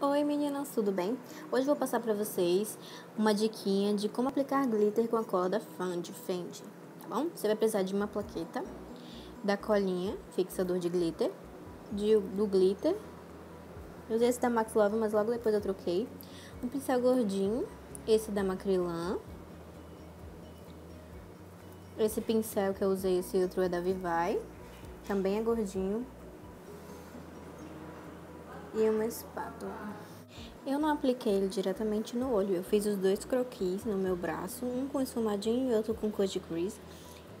Oi meninas, tudo bem? Hoje vou passar para vocês uma diquinha de como aplicar glitter com a cola da Fendi, Fendi, tá bom? Você vai precisar de uma plaqueta, da colinha, fixador de glitter, de, do glitter, eu usei esse da Max Love, mas logo depois eu troquei, um pincel gordinho, esse da Macrylan, esse pincel que eu usei, esse outro é da Vivai, também é gordinho, e uma espátula. Eu não apliquei ele diretamente no olho, eu fiz os dois croquis no meu braço, um com esfumadinho e outro com cut crease.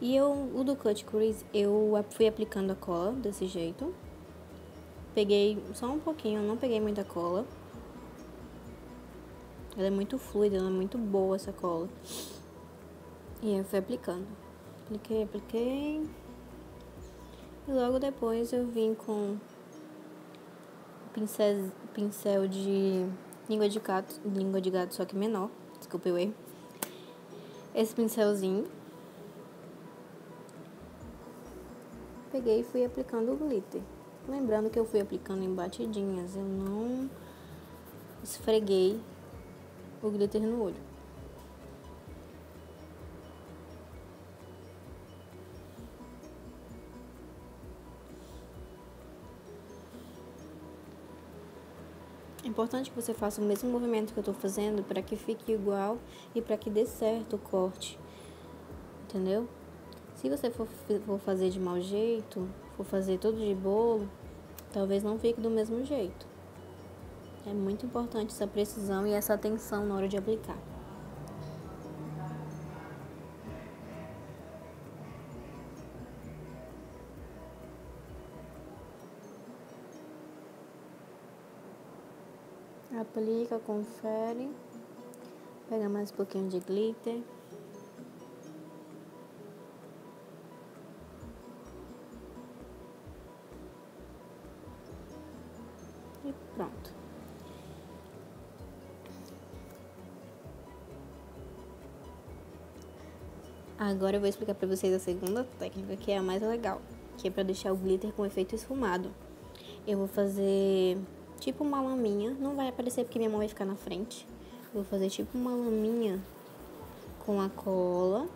E eu, o do cut crease, eu fui aplicando a cola desse jeito. Peguei só um pouquinho, não peguei muita cola. Ela é muito fluida, ela é muito boa essa cola. E eu fui aplicando. Apliquei, apliquei. E logo depois eu vim com pincel, pincel de língua de gato, língua de gato só que menor, desculpa eu erro. Esse pincelzinho. Peguei e fui aplicando o glitter. Lembrando que eu fui aplicando em batidinhas, eu não esfreguei o glitter no olho. É importante que você faça o mesmo movimento que eu estou fazendo para que fique igual e para que dê certo o corte. Entendeu? Se você for, for fazer de mau jeito, for fazer tudo de bolo, talvez não fique do mesmo jeito. É muito importante essa precisão e essa atenção na hora de aplicar. Aplica, confere. Pega mais um pouquinho de glitter. E pronto. Agora eu vou explicar para vocês a segunda técnica, que é a mais legal, que é para deixar o glitter com efeito esfumado. Eu vou fazer tipo uma laminha. Não vai aparecer porque minha mão vai ficar na frente. Vou fazer tipo uma laminha com a cola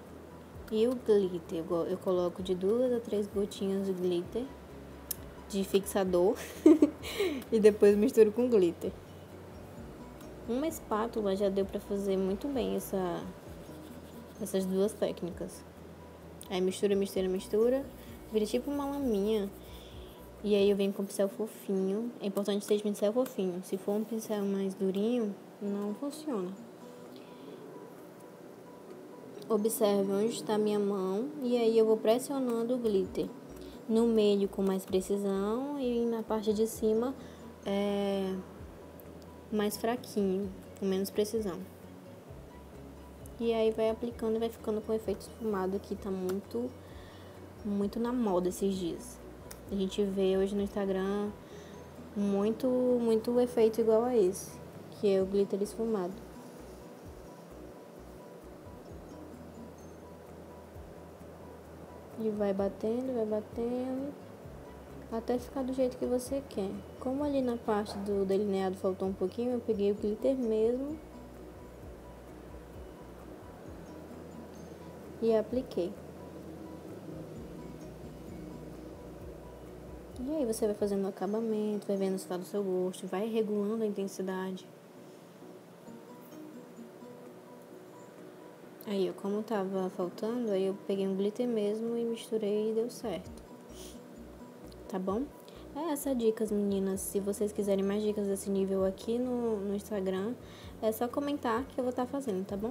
e o glitter. Eu coloco de duas a três gotinhas de glitter de fixador e depois misturo com glitter. Uma espátula já deu pra fazer muito bem essa, essas duas técnicas. Aí mistura, mistura, mistura. Vira tipo uma laminha. E aí eu venho com pincel fofinho. É importante ser de pincel fofinho. Se for um pincel mais durinho, não funciona. Observe onde está minha mão e aí eu vou pressionando o glitter. No meio com mais precisão e na parte de cima é mais fraquinho, com menos precisão. E aí vai aplicando e vai ficando com efeito esfumado que tá muito, muito na moda esses dias. A gente vê hoje no Instagram muito, muito efeito igual a esse, que é o glitter esfumado. E vai batendo, vai batendo, até ficar do jeito que você quer. Como ali na parte do delineado faltou um pouquinho, eu peguei o glitter mesmo e apliquei. E aí você vai fazendo o acabamento, vai vendo se está do seu gosto, vai regulando a intensidade. Aí, ó, como tava faltando, aí eu peguei um glitter mesmo e misturei e deu certo. Tá bom? É essa dicas, meninas. Se vocês quiserem mais dicas desse nível aqui no, no Instagram, é só comentar que eu vou estar tá fazendo, tá bom?